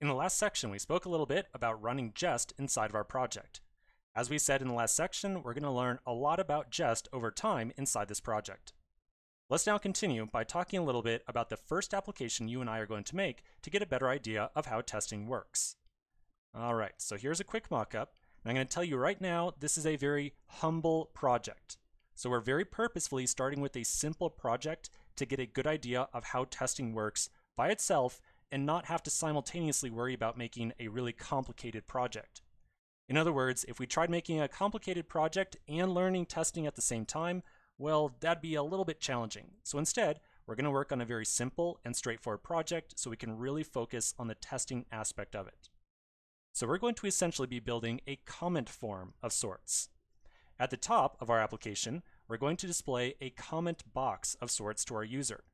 In the last section, we spoke a little bit about running Jest inside of our project. As we said in the last section, we're going to learn a lot about Jest over time inside this project. Let's now continue by talking a little bit about the first application you and I are going to make to get a better idea of how testing works. All right, so here's a quick mock-up. I'm going to tell you right now, this is a very humble project. So we're very purposefully starting with a simple project to get a good idea of how testing works by itself and not have to simultaneously worry about making a really complicated project. In other words, if we tried making a complicated project and learning testing at the same time, well, that'd be a little bit challenging. So instead, we're going to work on a very simple and straightforward project so we can really focus on the testing aspect of it. So we're going to essentially be building a comment form of sorts. At the top of our application, we're going to display a comment box of sorts to our user.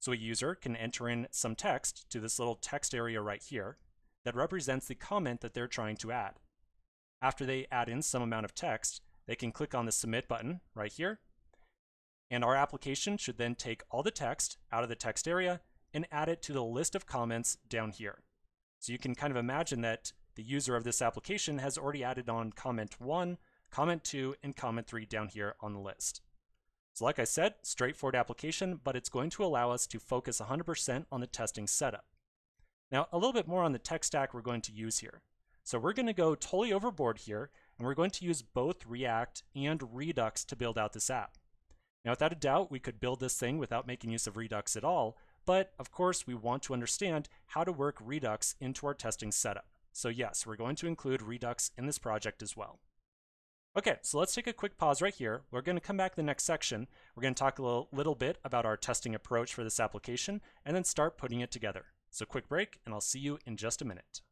So a user can enter in some text to this little text area right here that represents the comment that they're trying to add. After they add in some amount of text, they can click on the submit button right here. And our application should then take all the text out of the text area and add it to the list of comments down here. So you can kind of imagine that the user of this application has already added on comment 1, comment 2, and comment 3 down here on the list. So like I said, straightforward application, but it's going to allow us to focus 100% on the testing setup. Now, a little bit more on the tech stack we're going to use here. So we're going to go totally overboard here, and we're going to use both React and Redux to build out this app. Now, without a doubt, we could build this thing without making use of Redux at all, but of course, we want to understand how to work Redux into our testing setup. So yes, we're going to include Redux in this project as well. Okay, so let's take a quick pause right here. We're going to come back to the next section. We're going to talk a little, little bit about our testing approach for this application and then start putting it together. So quick break, and I'll see you in just a minute.